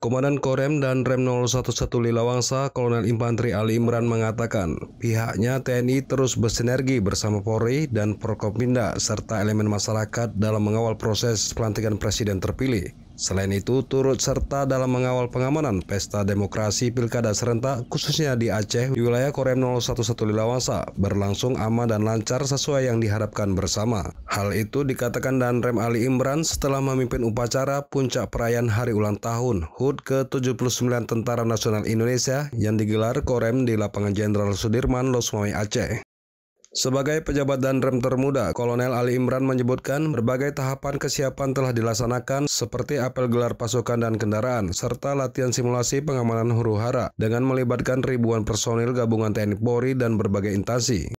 Komandan Korem dan Rem 011 Lilawangsa, Kolonel Infanteri Ali Imran mengatakan, pihaknya TNI terus bersinergi bersama Polri dan Prokopinda serta elemen masyarakat dalam mengawal proses pelantikan presiden terpilih. Selain itu, turut serta dalam mengawal pengamanan pesta demokrasi pilkada serentak khususnya di Aceh, di wilayah Korem 011 Lilawangsa, berlangsung aman dan lancar sesuai yang diharapkan bersama. Hal itu dikatakan dan Rem Ali Imran setelah memimpin upacara puncak perayaan hari ulang tahun HUT ke-79 Tentara Nasional Indonesia yang digelar Korem di Lapangan Jenderal Sudirman, Losmawai, Aceh. Sebagai pejabat dan rem termuda, Kolonel Ali Imran menyebutkan berbagai tahapan kesiapan telah dilaksanakan seperti apel gelar pasukan dan kendaraan, serta latihan simulasi pengamanan huru hara dengan melibatkan ribuan personil gabungan TNI Polri dan berbagai instansi.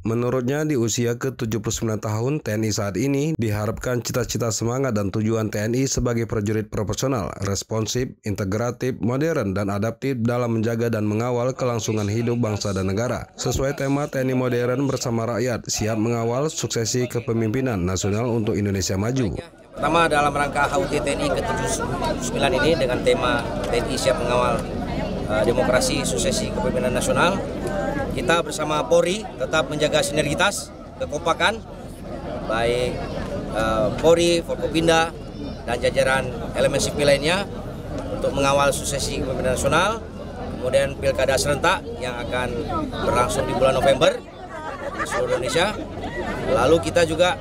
Menurutnya di usia ke-79 tahun TNI saat ini diharapkan cita-cita semangat dan tujuan TNI sebagai prajurit profesional, responsif, integratif, modern, dan adaptif dalam menjaga dan mengawal kelangsungan hidup bangsa dan negara. Sesuai tema TNI modern bersama rakyat, siap mengawal suksesi kepemimpinan nasional untuk Indonesia maju. Pertama dalam rangka HUT TNI ke-79 ini dengan tema TNI siap mengawal uh, demokrasi suksesi kepemimpinan nasional kita bersama Polri tetap menjaga sinergitas, kekompakan, baik uh, Polri, Forkopinda, dan jajaran elemen sipil lainnya untuk mengawal suksesi kepemimpinan nasional, kemudian pilkada serentak yang akan berlangsung di bulan November di seluruh Indonesia. Lalu kita juga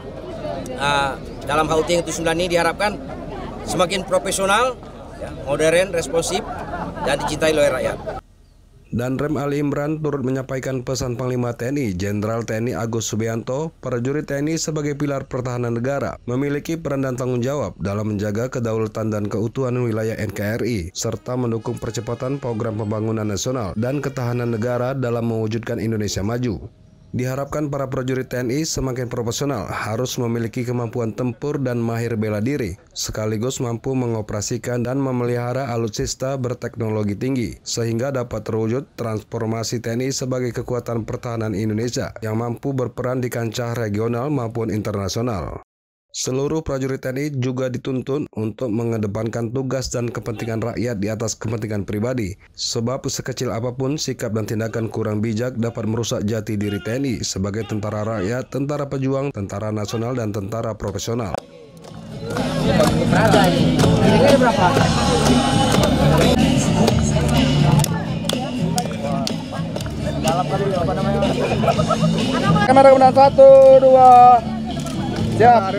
uh, dalam HUT yang itu ini diharapkan semakin profesional, ya, modern, responsif, dan dicintai oleh rakyat. Dan Rem Ali Imran turut menyampaikan pesan Panglima TNI Jenderal TNI Agus Subianto, prajurit TNI sebagai pilar pertahanan negara, memiliki peran dan tanggung jawab dalam menjaga kedaulatan dan keutuhan wilayah NKRI, serta mendukung percepatan program pembangunan nasional dan ketahanan negara dalam mewujudkan Indonesia maju. Diharapkan para prajurit TNI semakin profesional, harus memiliki kemampuan tempur dan mahir bela diri, sekaligus mampu mengoperasikan dan memelihara alutsista berteknologi tinggi, sehingga dapat terwujud transformasi TNI sebagai kekuatan pertahanan Indonesia yang mampu berperan di kancah regional maupun internasional. Seluruh prajurit TNI juga dituntun untuk mengedepankan tugas dan kepentingan rakyat di atas kepentingan pribadi. Sebab sekecil apa pun sikap dan tindakan kurang bijak dapat merusak jati diri TNI sebagai tentara rakyat, tentara pejuang, tentara nasional, dan tentara profesional. Kamera satu, dua, Siap.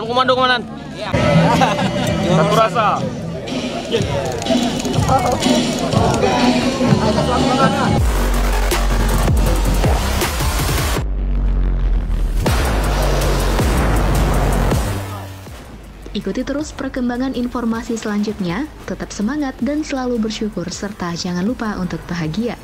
Komando komandan. Iya. Satu. Ikuti terus perkembangan informasi selanjutnya, tetap semangat dan selalu bersyukur serta jangan lupa untuk bahagia.